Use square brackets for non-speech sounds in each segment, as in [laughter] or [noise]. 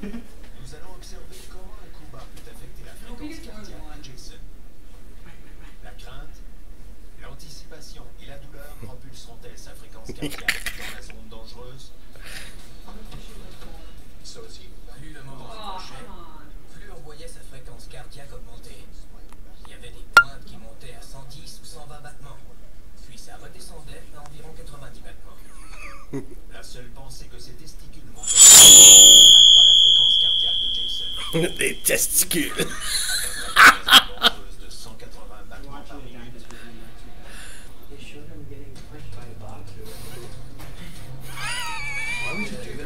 Nous allons observer comment un coup bas peut affecter la fréquence cardiaque Jason. La crainte, l'anticipation et la douleur propulseront-elles sa fréquence cardiaque dans la zone dangereuse? Ça aussi, plus le moment approchait, plus on voyait sa fréquence cardiaque augmenter. Il y avait des pointes qui montaient à 110 ou 120 battements, puis ça redescendait à environ 90 battements. La seule pensée que c'était [laughs]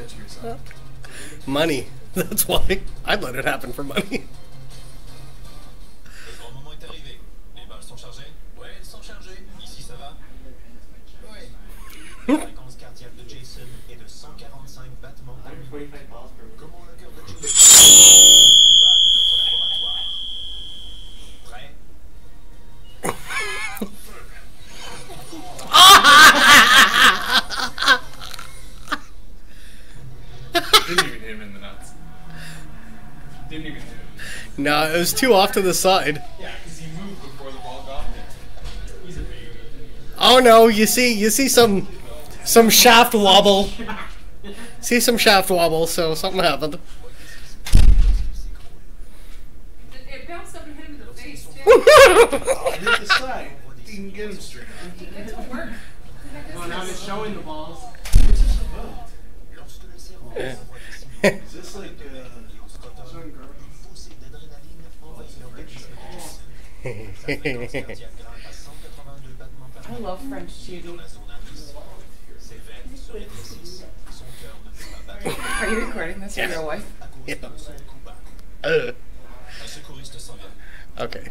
to yourself? Money. That's why. I'd let it happen for money. [laughs] [laughs] Didn't even hit him in the nuts. Didn't even hit him. No, it was too off to the side. Yeah, because he moved before the ball got him. He's a baby. Oh no, you see you see some some shaft wobble. [laughs] See some shaft wobble, so something happened. It bounced up and hit him in the face, too. [laughs] Hit the side. Didn't get him straight. That don't work. Oh, now they're showing the balls. This about? Lorsque le I love French Dans TV. la zone indice, ses veines se rétrécissent, son cœur ne peut pas battre Are you recording this for your wife? Yeah. d'un son combat. Uh, Un secouriste s'en vient. okay.